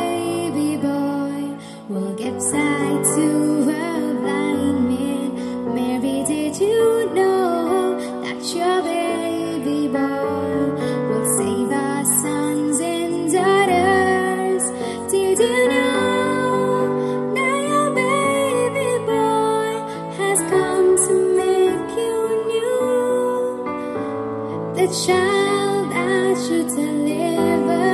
Baby boy will give sight to a blind man? Mary, did you know that your baby boy will save our sons and daughters? Did you know that your baby boy has come to make you new? The child that you deliver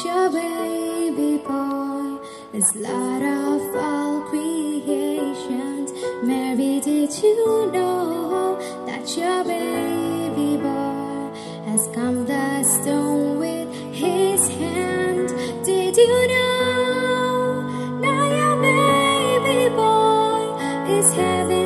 your baby boy is light of all creations. Mary, did you know that your baby boy has come the stone with his hand? Did you know now your baby boy is heaven?